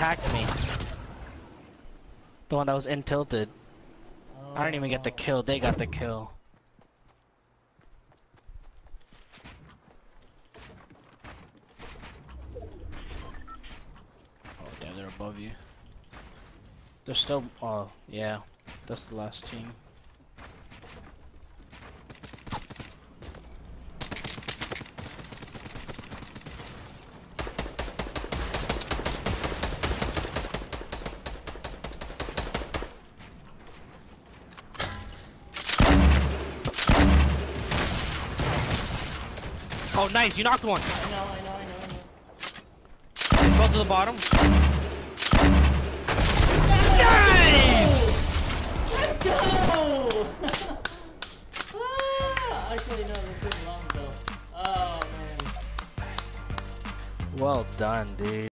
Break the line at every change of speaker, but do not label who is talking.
attacked me. The one that was in tilted. I didn't even get the
Oh.
kill, they got the kill. Oh yeah, they're above you. They're still, oh yeah, that's the last team. Oh nice, you knocked one!
I know, I know, I know, I know.
Both to the bottom. Nice!
Let's go! ah, actually, no, they're pretty long though. Oh man.
Well done, dude.